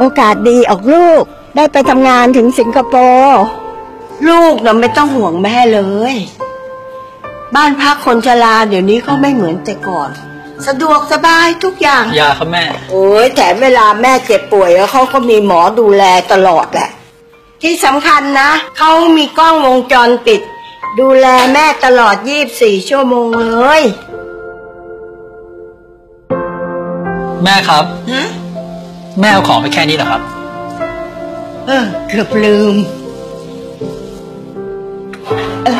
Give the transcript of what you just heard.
โอกาสดีออกลูก ได้ไปทำงานถึงสิงคโปร์ลูกน่ะไม่ต้องห่วงแม่เลย บ้านพักคนชราเดี๋ยวนี้ก็ไม่เหมือนแต่ก่อน สะดวกสบายทุกอย่าง ยาครับแม่ โอ้ยแถมเวลาแม่เจ็บป่วยแล้วเขาก็มีหมอดูแลตลอดแหละ ที่สำคัญนะ เขามีกล้องวงจรปิด ดูแลแม่ตลอด 24 ชั่วโมงเลยแม่ครับ ฮะ แม่เอาของไปแค่นี้เหรอครับ เออ เกือบลืม เออ